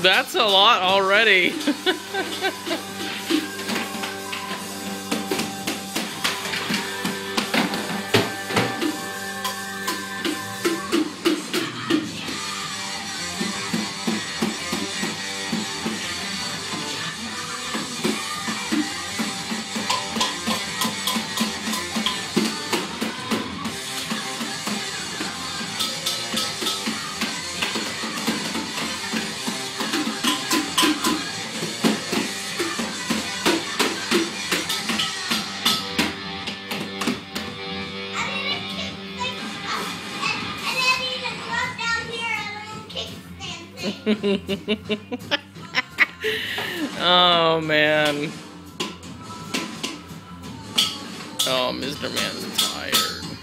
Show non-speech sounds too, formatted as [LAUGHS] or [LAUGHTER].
That's a lot already. [LAUGHS] [LAUGHS] oh man. Oh, Mr. Man's tired.